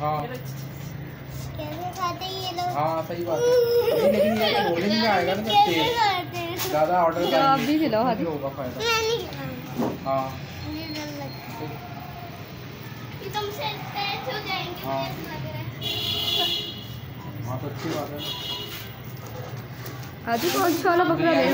हाँ। हाँ सही बात है। लेकिन ये तो रोलिंग में आएगा ना तेल ज़्यादा ऑर्डर तो आप भी खिलाओ, हाथी। होगा फ़ायदा। हाँ। तुमसे अटैच हो जाएँगे हाँ। हाँ। तो अच्छी बात है। आदि कौन सा वाला बकरा ले।